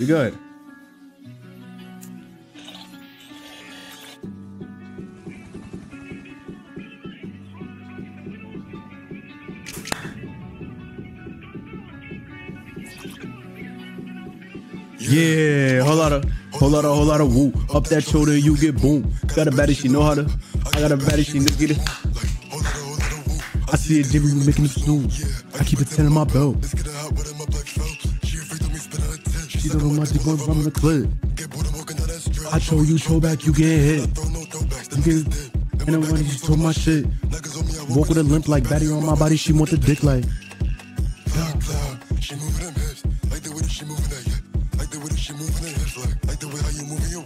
You good? Yeah, whole lot of, whole lot of, whole lot of woo. Up that shoulder, you get boom. Got a baddie, she know how to. I got a baddie, she know get it. I see it, Jimmy making it snooze. I keep it 10 in my belt. She don't my dick going from the clip. I show you, show back, you get hit. You get, and then when she told my shit. Walk with a limp like Batty on my body, she want the dick like.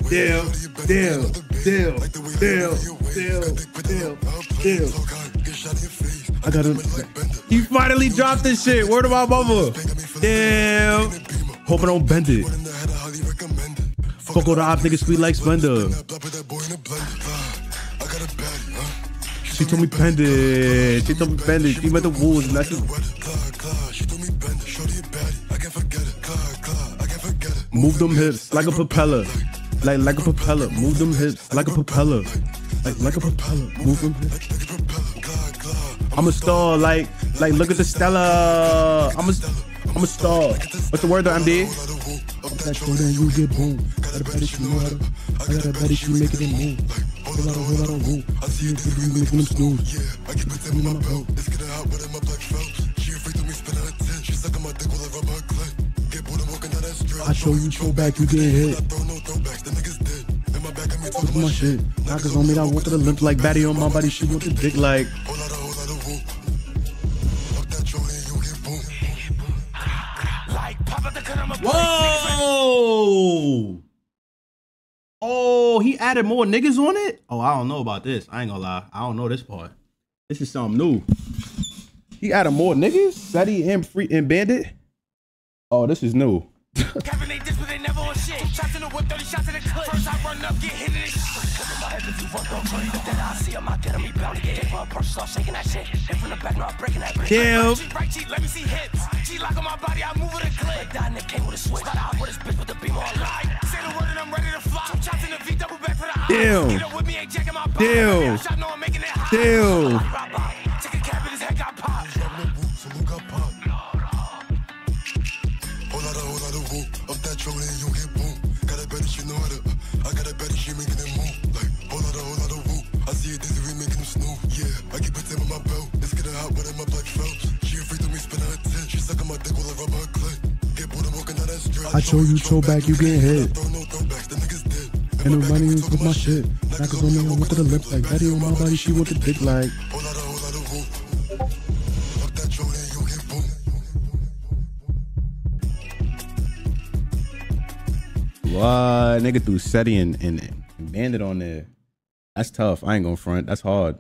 Deal, deal, deal, deal, deal, deal, deal. I gotta. He finally dropped this shit. Word of my mama. Damn. Hope I don't bend it. Fuck all the op niggas sweet like Splendor. She told me bend it. She told me bend it. She met the wolves. Now she. Move them hips like a propeller. Like like a propeller. Move them hips like a propeller. Like like a propeller. Move them hips. I'm a star, like, like, look at the Stella. I'm a, I'm a star. What's the word though, MD? Shoulder and you get boom. Got a better she know how to. I got a better she make it in move. Woo. I see it, you making them snooze. Yeah, I keep it in my belt. Let's get it out with my black felt. She afraid to me spin out of 10. She sucking my dick I rub her clit. Get bored of walking down that strip. I show you, throw back, you get hit. I throw no throwbacks, the niggas dead. In my back, I mean, Look at my shit. Knockers on me, I want to the limp like Batty on my body. She want the dick like. Whoa! Oh, he added more niggas on it? Oh, I don't know about this. I ain't gonna lie. I don't know this part. This is something new. He added more niggas? Setty and Free and Bandit? Oh, this is new. Kevin, they this, but they never on shit. Shots in the whip, 30 shots in the clip. First I run up, get hit in the Damn. Damn. Damn. Damn. That I show you, throw back, you get hit. And the money is with my shit. Me, I want to the lips like Betty on my body, she want the dick like. What? Nigga threw SETI and, and, and Bandit on there. That's tough. I ain't gonna front. That's hard.